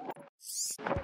you